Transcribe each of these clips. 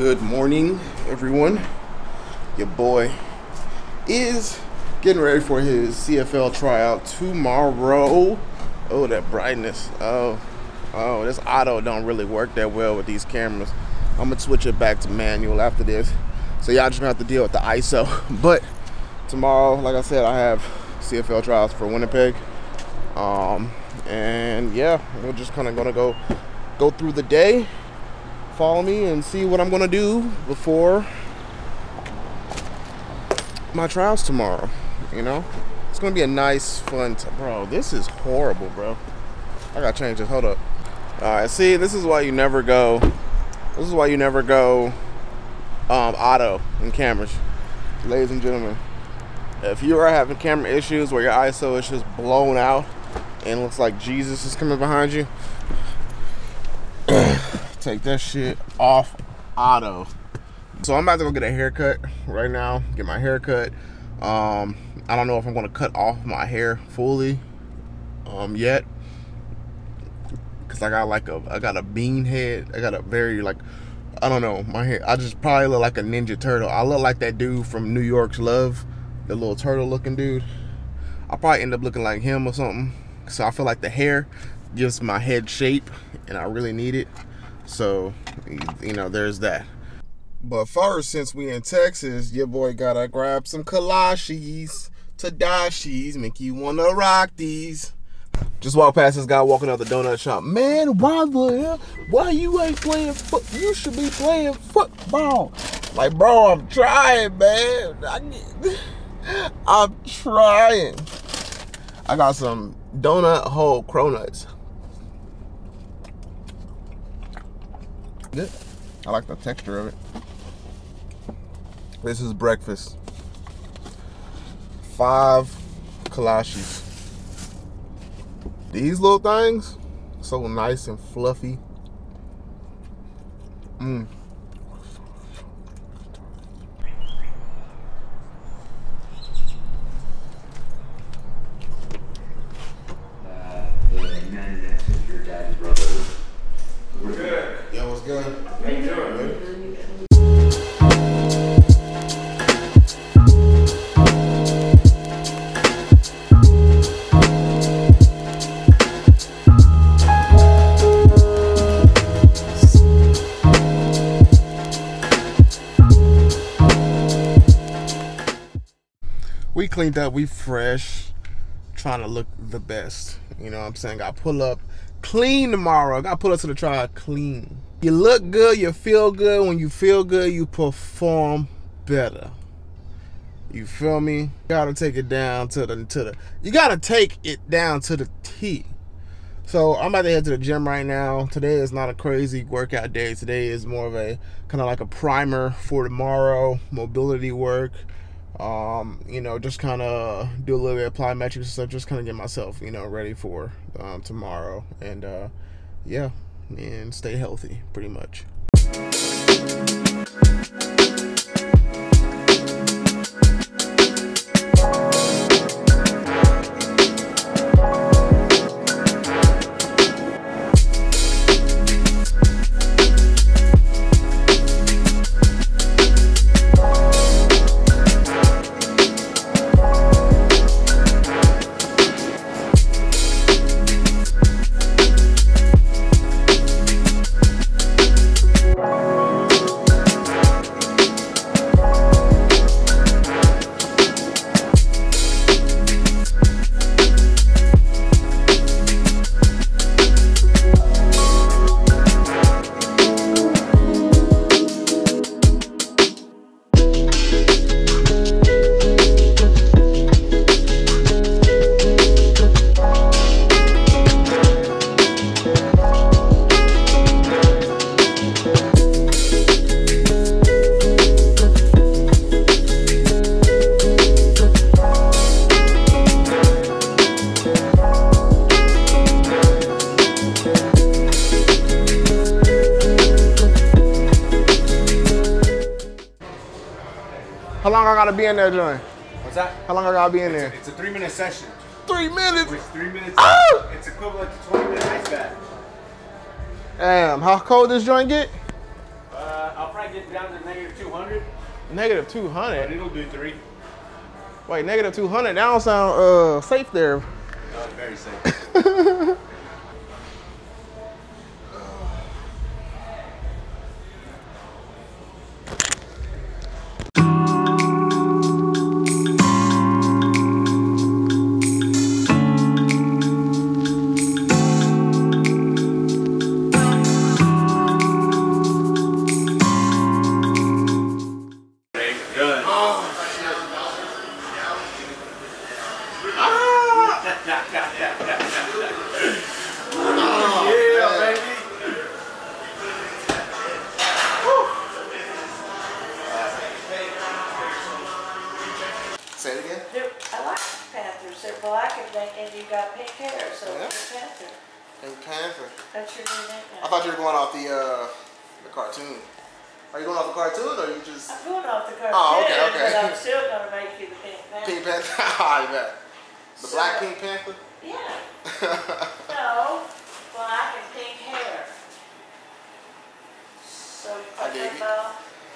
Good morning, everyone. Your boy is getting ready for his CFL tryout tomorrow. Oh, that brightness. Oh, oh, this auto don't really work that well with these cameras. I'm gonna switch it back to manual after this. So y'all just gonna have to deal with the ISO. But tomorrow, like I said, I have CFL trials for Winnipeg. Um, and yeah, we're just kind of gonna go go through the day follow me and see what I'm gonna do before my trials tomorrow. You know, it's gonna be a nice, fun. Bro, this is horrible, bro. I gotta change this. Hold up. All right, see, this is why you never go. This is why you never go um, auto in cameras, ladies and gentlemen. If you are having camera issues where your ISO is just blown out and looks like Jesus is coming behind you, take that shit off auto. So I'm about to go get a haircut right now, get my hair cut. Um, I don't know if I'm gonna cut off my hair fully um, yet. Cause I got like a, I got a bean head. I got a very like, I don't know, my hair. I just probably look like a Ninja Turtle. I look like that dude from New York's Love, the little turtle looking dude. I'll probably end up looking like him or something. So I feel like the hair gives my head shape and I really need it. So, you know, there's that. But first, since we in Texas, your boy gotta grab some kolaches, Tadashis, make you wanna rock these. Just walk past this guy walking out the donut shop. Man, why the hell? Why you ain't playing foot? You should be playing football. Like, bro, I'm trying, man. I, I'm trying. I got some donut hole cronuts. Good. I like the texture of it. This is breakfast. Five kolaches. These little things, so nice and fluffy. Mmm. Cleaned up, we fresh, trying to look the best. You know what I'm saying? Got pull up clean tomorrow. To pull up to the trial clean. You look good, you feel good. When you feel good, you perform better. You feel me? You gotta take it down to the to the. You gotta take it down to the T. So I'm about to head to the gym right now. Today is not a crazy workout day. Today is more of a kind of like a primer for tomorrow, mobility work. Um, you know, just kind of do a little bit of plyometrics and stuff. Just kind of get myself, you know, ready for um, tomorrow. And uh, yeah, and stay healthy, pretty much. I gotta be in there, Johnny? What's that? How long I gotta be in there? It's a three minute session. Three minutes. With three minutes, Ah! it's equivalent to 20 minute ice bath. Damn, how cold this joint get? Uh, I'll probably get down to negative 200, Negative but 200. it'll do three. Wait, negative 200. That don't sound uh, safe there. Uh, very safe. panthers. They're black and they, and you got pink hair, so Yeah. it's panther. Pink Panther. That's your new nickname. I thought you were going off the uh, the cartoon. Are you going off the cartoon or you just I'm going off the cartoon, Oh, okay, okay. but I'm still gonna make you the pink panther. Pink Panther? I bet. The So- Black Pink Panther? Yeah. No, black and pink hair. So you I play dig it.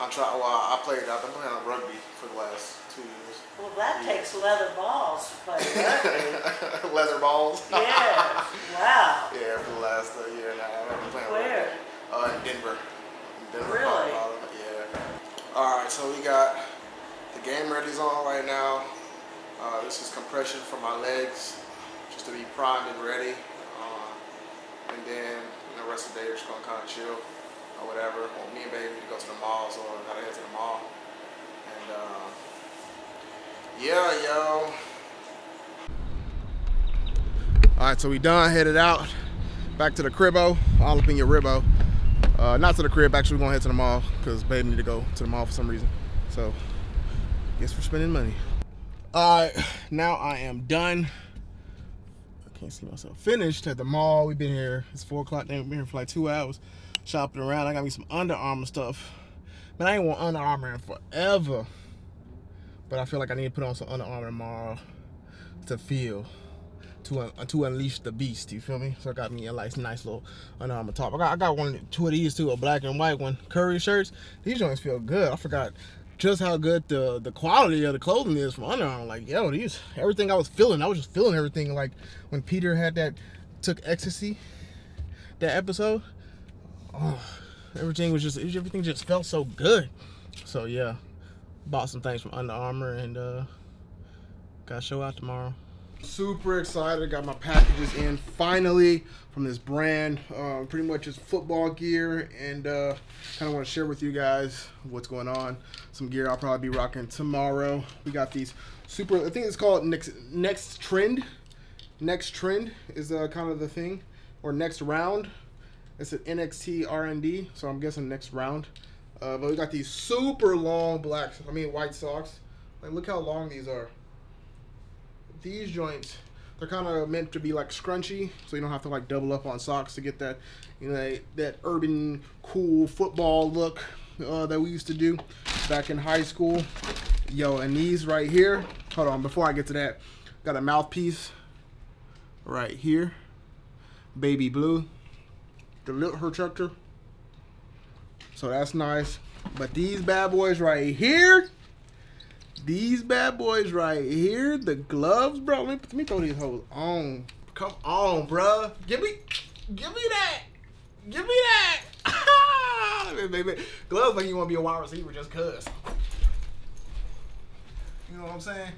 I'm trying. Well, I played. I've been playing rugby for the last two years. Well, that takes leather balls to play rugby. Leather balls. yeah. Wow. yeah, for the last uh, year and a half. I've been playing Where? rugby. Uh, in Denver. In Denver, Really? Colorado. Yeah. All right, so we got the game ready's on right now. Uh, this is compression for my legs, just to be primed and ready. Uh, and then know, rest of the day we're just gonna kind of chill or whatever. Well, me and baby to go to the mall, so I gotta head to the mall. And uh, yeah, yo. All right, so we done, headed out, back to the cribbo, all up in your ribbo. Uh, not to the crib, actually we're gonna head to the mall because baby need to go to the mall for some reason. So, guess we're spending money. All right, now I am done. Can't see myself. Finished at the mall. We've been here. It's four o'clock. Then we've been here for like two hours, shopping around. I got me some Under Armour stuff. Man, I ain't want Under Armour in forever, but I feel like I need to put on some Under Armour tomorrow to feel to un- to unleash the beast. You feel me? So I got me a nice, nice little Under Armour top. I got I got one, two of these too, a black and white one. Curry shirts. These joints feel good. I forgot just how good the the quality of the clothing is from Under Armour. Like yo, these everything I was feeling, I was just feeling everything. Like when Peter had that took ecstasy, that episode. Oh, everything was just everything just felt so good. So yeah, bought some things from Under Armour and uh, got show out tomorrow. Super excited! Got my packages in finally from this brand. Uh, pretty much just football gear and uh, kind of want to share with you guys what's going on. Some gear I'll probably be rocking tomorrow. We got these super. I think it's called next next trend. Next trend is uh, kind of the thing, or next round. It's an NXT R&D, so I'm guessing next round. Uh, but we got these super long black, I mean white socks. Like look how long these are. These joints, they're kind of meant to be like scrunchy, so you don't have to like double up on socks to get that, you know, that urban cool football look uh, that we used to do back in high school. Yo, and these right here. Hold on, before I get to that, got a mouthpiece right here, baby blue the lip protector. So that's nice. But these bad boys right here, these bad boys right here, the gloves, bro. Let me, let me throw these hoes on. Come on, bro. Give me, give me that. Give me that. Gloves like you want to be a wide receiver just cause. You know what I'm saying?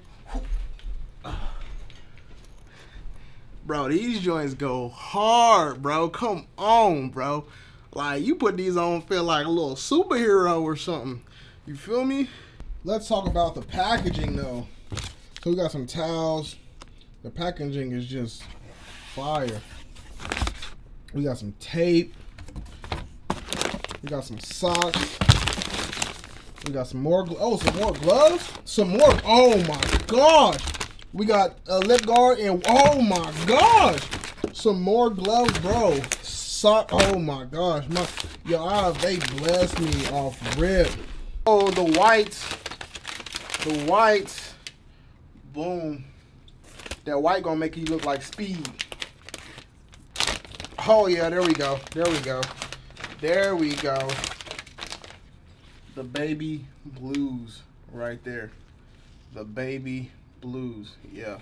Bro, these joints go hard, bro. Come on, bro. Like you put these on, feel like a little superhero or something. You feel me? Let's talk about the packaging though. So we got some towels. The packaging is just fire. We got some tape. We got some socks. We got some more. Oh, some more gloves. Some more. Oh my gosh. We got a lip guard and oh my gosh, some more gloves, bro. Sock. Oh my gosh, my yo, they blessed me off rip. Oh, the whites, the whites. Boom. That white gonna make you look like speed. Oh yeah, there we go. There we go. There we go. the baby blues right there. The baby blues. Yeah.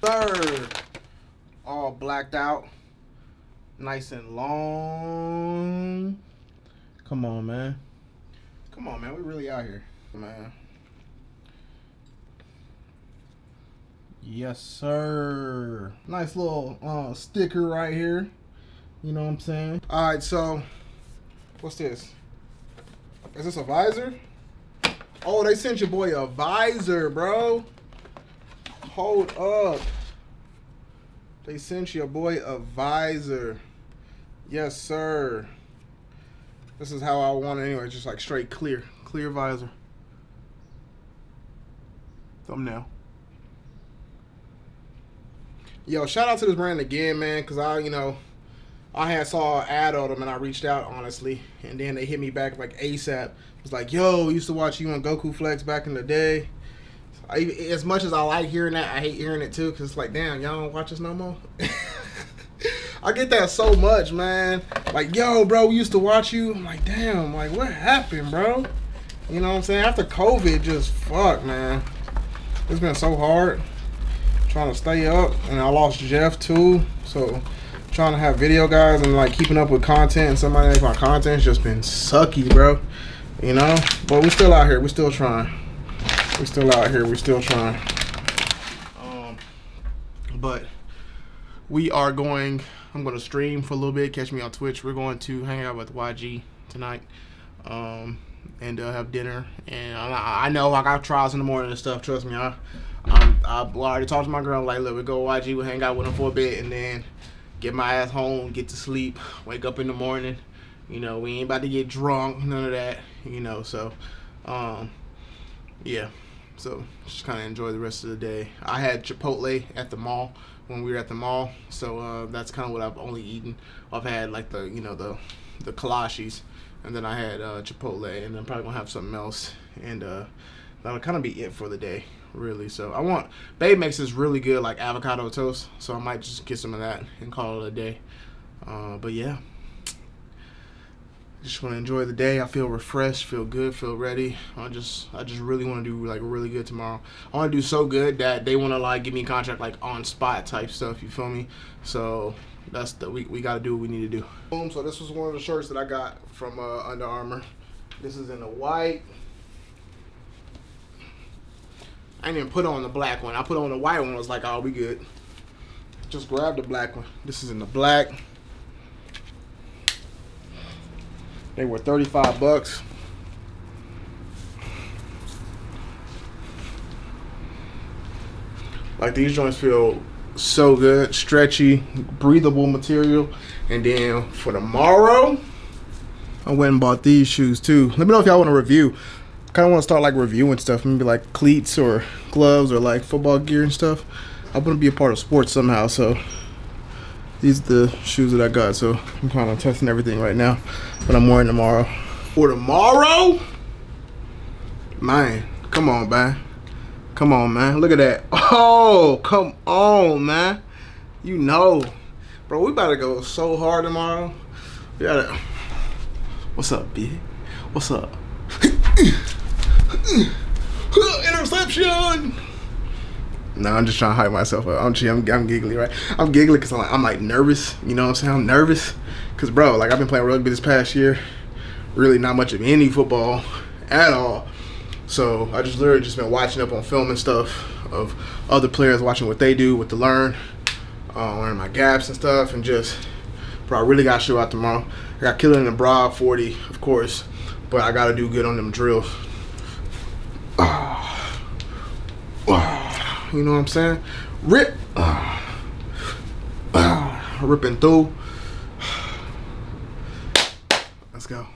Third. All blacked out. Nice and long. Come on, man. Come on, man. We really out here, man. Yes, sir. Nice little uh, sticker right here. You know what I'm saying? All right, so what's this? Is this a visor? Oh, they sent your boy a visor, bro. Hold up. They sent your boy a visor. Yes, sir. This is how I want it anyway. Just like straight clear. Clear visor. Thumbnail. Yo, shout out to this brand again, man, because I, you know, I had saw an ad on them and I reached out honestly, and then they hit me back like ASAP. It was like, "Yo, used to watch you on Goku Flex back in the day." I, as much as I like hearing that, I hate hearing it too because it's like, damn, y'all don't watch us no more. I get that so much, man. Like, yo, bro, we used to watch you. I'm like, damn, like what happened, bro? You know what I'm saying? After COVID, just fuck, man. It's been so hard trying to stay up, and I lost Jeff too. So trying to have video guys and like keeping up with content and somebody make my content's just been sucky, bro. You know, but we're still out here. we're still trying. we're still out here. we're still trying. Um, but we are going. I'm going to stream for a little bit. Catch me on Twitch. We're going to hang out with YG tonight. Um, and uh, have dinner. And I, I know I got trials in the morning and stuff. Trust me, I, I already talked to my girl. Like, look, we go YG. We hang out with him for a bit, and then get my ass home, get to sleep, wake up in the morning. You know, we ain't about to get drunk, none of that. You know, so, um, yeah. So just kind of enjoy the rest of the day. I had Chipotle at the mall when we were at the mall, so uh, that's kind of what I've only eaten. I've had like the you know the the kolaches, and then I had uh, Chipotle, and then probably gonna have something else, and uh, that'll kind of be it for the day, really. So I want Babe makes this really good like avocado toast, so I might just get some of that and call it a day. Uh, but yeah just want to enjoy the day. I feel refreshed, feel good, feel ready. I just, I just really want to do like really good tomorrow. I want to do so good that they want to like give me a contract like on spot type stuff. You feel me? So that's the we, we got to do what we need to do. Boom. So this was one of the shirts that I got from uh, Under Armour. This is in the white. I didn't put on the black one. I put on the white one. I was like, oh, we good. Just grab the black one. This is in the black. They were 35 bucks. Like these joints feel so good, stretchy, breathable material. And then for tomorrow, I went and bought these shoes too. Let me know if y'all want to review. Kind of want to start like reviewing stuff, maybe like cleats or gloves or like football gear and stuff. I want to be a part of sports somehow, so these are the shoes that I got. So I'm kind of testing everything right now, but I'm wearing tomorrow. For tomorrow, man, come on, man. Come on, man. Look at that. Oh, come on, man. You know. Bro, we about to go so hard tomorrow. We gotta. What's up, B? What's up? Interception! No, I'm just trying to hype myself up. I'm, I'm, I'm giggly, right? I'm giggly because I'm like, I'm like nervous. You know what I'm saying? I'm nervous because, bro, like I've been playing rugby this past year. Really, not much of any football at all. So I just literally just been watching up on film and stuff of other players, watching what they do, what to learn, uh, learning my gaps and stuff, and just, bro, I really got to show out tomorrow. I got killing in the broad 40, of course, but I got to do good on them drills. You know what I'm saying? Rip. Ah. Ah. ripping through. Let's go.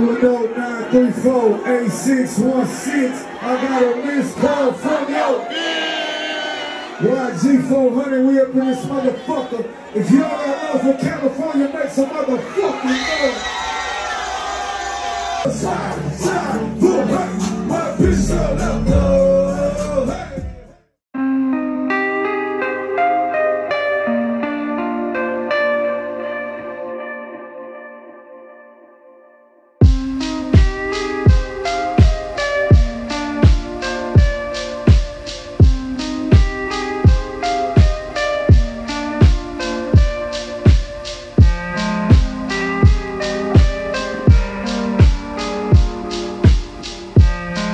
Window 934 8616. I got a missed call from yo. YG400, we up in this motherfucker. If y'all love for California, make some motherfucking noise. Side, side, full back, my pistol up.